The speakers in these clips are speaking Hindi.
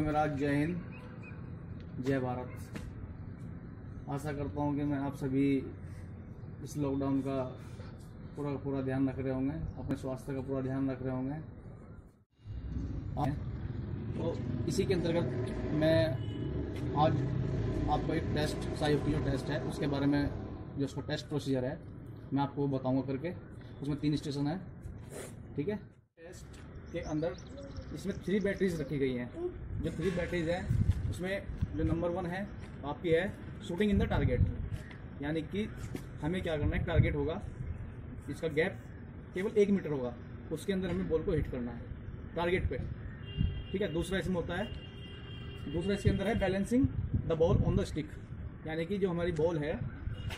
मेरा जय हिंद, जय भारत। आशा करता हूँ कि मैं आप सभी इस लॉकडाउन का पूरा पूरा ध्यान रख रहे होंगे, अपने स्वास्थ्य का पूरा ध्यान रख रहे होंगे। तो इसी के अंतर्गत मैं आज आपको एक टेस्ट सायुक्ति जो टेस्ट है, उसके बारे में जो उसका टेस्ट प्रोसीजर है, मैं आपको बताऊँगा करके। उसमें तीन स्टेशन है, ठीक है? टेस्ट के अंदर इसमें थ्री बैटरीज रखी गई हैं। जो थ्री बैटरीज हैं, उसमें जो नंबर वन है आपकी है शूटिंग इन द टारगेट यानी कि हमें क्या करना है टारगेट होगा, इसका गैप केवल एक मीटर होगा, उसके अंदर हमें बॉल को हिट करना है टारगेट पे। ठीक है, दूसरा इसमें होता है, दूसरा इसके अंदर है balancing the ball on the stick यानी कि जो हमारी बॉल है,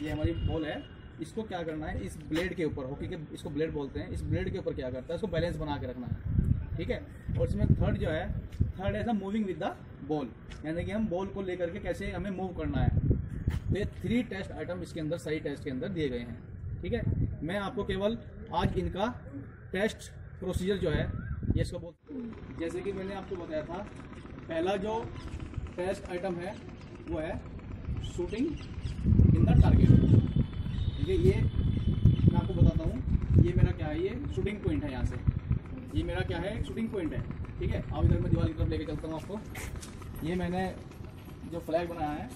ये हमारी बॉल है, इसको क्या करना है, इस ब्लेड के ऊपर हॉकी के इसको ब्लेड बोलते हैं, इस ब्लेड के ऊपर क्या करता है इसको बैलेंस बना के रखना है। ठीक है? और इसमें थर्ड जो है थर्ड है मूविंग विद द बॉल यानी कि हम बॉल को लेकर के कैसे हमें मूव करना है? तो ये थ्री टेस्ट आइटम इसके अंदर सही टेस्ट के अंदर दिए गए हैं। ठीक है? मैं आपको केवल आज इनका टेस्ट प्रोसीजर जो है, ये इसको बोल जैसे कि मैंने आपको बताया था, पहला जो टेस्ट आइटम है, वो है शूटिंग इन द टारगेट ये ये मैं आपको बताता हूँ, ये मेरा क्या है? ये शूटिंग पॉइंट है यहाँ से। ये मेरा क्या है? शूटिंग पॉइंट है, ठीक है? अब इधर मैं दीवार की तरफ़ लेके चलता हूँ आपको। ये मैंने जो फ्लैग बनाया है,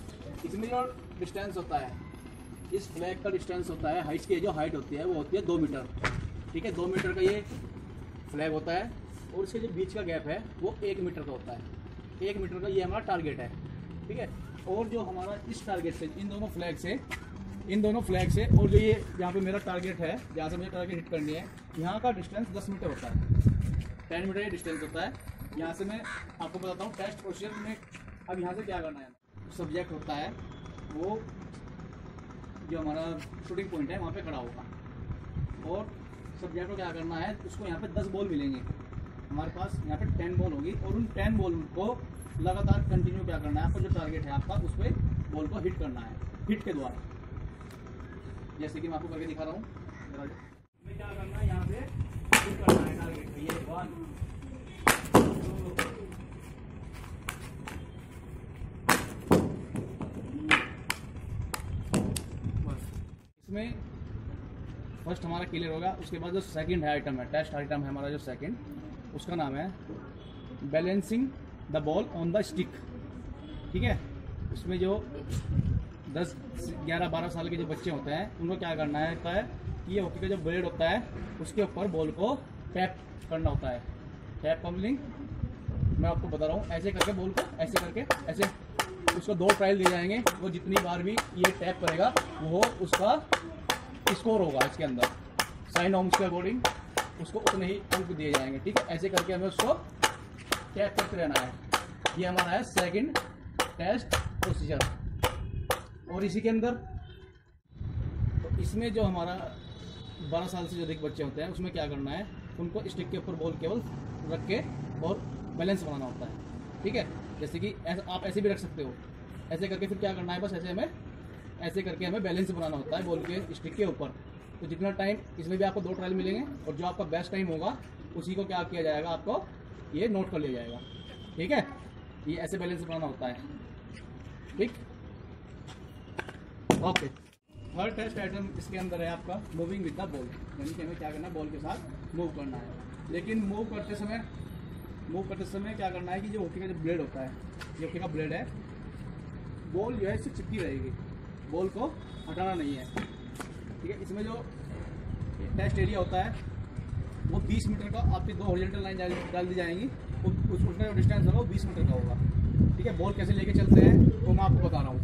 इसमें जो डिस्टेंस होता है, इस फ्लैग का डिस्टेंस होता है हाइट की जो हाइट होती है, वो होती है दो मीटर ठीक है? दो मीटर का ये फ्लैग होता है और इसके जो बीच का गैप है, वो एक मीटर का होता है। एक मीटर का ये हमारा टारगेट है, ठीक है? और जो हमारा इस टारगेट से, इन दोनों फ्लैग से इन दोनों फ्लैग से, और जो ये यहाँ पे मेरा टारगेट है, जहाँ से मुझे टारगेट हिट करनी है, यहाँ का डिस्टेंस 10 मीटर होता है। टेन मीटर ये डिस्टेंस होता है। यहाँ से मैं आपको बताता हूँ टेस्ट प्रोसीजर में अब यहाँ से क्या करना है? सब्जेक्ट होता है, वो जो हमारा शूटिंग पॉइंट है, वहाँ पे खड़ा होगा। और सब्जेक्ट को क्या करना है, उसको यहाँ पे दस बॉल मिलेंगे। हमारे पास यहाँ पे टेन बॉल होगी, और उन टेन बॉल को लगातार कंटिन्यू क्या करना है, आपका जो टारगेट है आपका, उस पर बॉल को हिट करना है। हिट के द्वारा। जैसे कि मैं आपको करके दिखा रहा हूँ। इसमें फ़र्स्ट हमारा क्लियर होगा, उसके बाद जो सेकंड है आइटम है टेस्ट आइटम है हमारा जो सेकंड उसका नाम है balancing the ball on the stick ठीक है? उसमें जो 10 11 12 साल के जो बच्चे होते हैं, उनको क्या करना है होता है कि ये हॉकी का जो ब्लेड होता है, उसके ऊपर बॉल को टैप करना होता है। टैप पम्पलिंग मैं आपको बता रहा हूँ, ऐसे करके बॉल को, ऐसे करके, ऐसे। उसको दो ट्रायल दिए जाएँगे, वो जितनी बार भी ये टैप करेगा, वो उसका स्कोर होगा इसके अंदर। साइन ऑम्स के अकॉर्डिंग उसको उतने ही अंक दिए जाएँगे, ठीक है? ऐसे करके हमें उसको टैप करते रहना है। ये हमारा है सेकंड टेस्ट प्रोसीजर और इसी के अंदर तो इसमें जो हमारा 12 साल से जो अधिक बच्चे होते हैं, उसमें क्या करना है? उनको स्टिक के ऊपर बॉल केवल रख के और बैलेंस बनाना होता है। ठीक है? जैसे कि ऐसा, आप ऐसे भी रख सकते हो। ऐसे करके फिर क्या करना है? बस ऐसे हमें, ऐसे करके हमें बैलेंस बनाना होता है बॉल के स्टिक के ऊपर। तो जितना टाइम इसमें भी आपको दो ट्रायल मिलेंगे और जो आपका बेस्ट टाइम होगा, उसी को क्या किया जाएगा? आपको ये नोट कर लिया जाएगा। ठीक है? ये ऐसे बैलेंस बनाना होता है। ठीक? ओके थर्ड टेस्ट आइटम इसके अंदर है आपका मूविंग विद द बॉल यानी कि हमें क्या करना है? बॉल के साथ मूव करना है। लेकिन मूव करते समय मूव करते समय क्या करना है कि जो हॉकी का जो ब्लेड होता है ये हॉकी का ब्लेड है बॉल जो है इससे चिपकी रहेगी। बॉल को हटाना नहीं है। ठीक है? इसमें जो टेस्ट एरिया होता है, वो 20 मीटर का आपकी दो हॉरिजॉन्टल लाइन डाल दी जाएँगी। उस उसका जो डिस्टेंस होगा वो 20 मीटर का होगा। ठीक है? बॉल कैसे लेके चलते हैं, वो मैं आपको बता रहा हूँ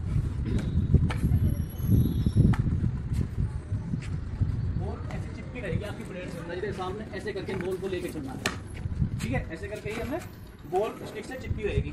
बॉल ऐसे चिपकी रहेगी आपकी प्लेयर से अंदर जिसके सामने ऐसे करके बॉल को लेके चलना है। ठीक है? ऐसे करके ही हमें बॉल स्टिक से चिपकी रहेगी।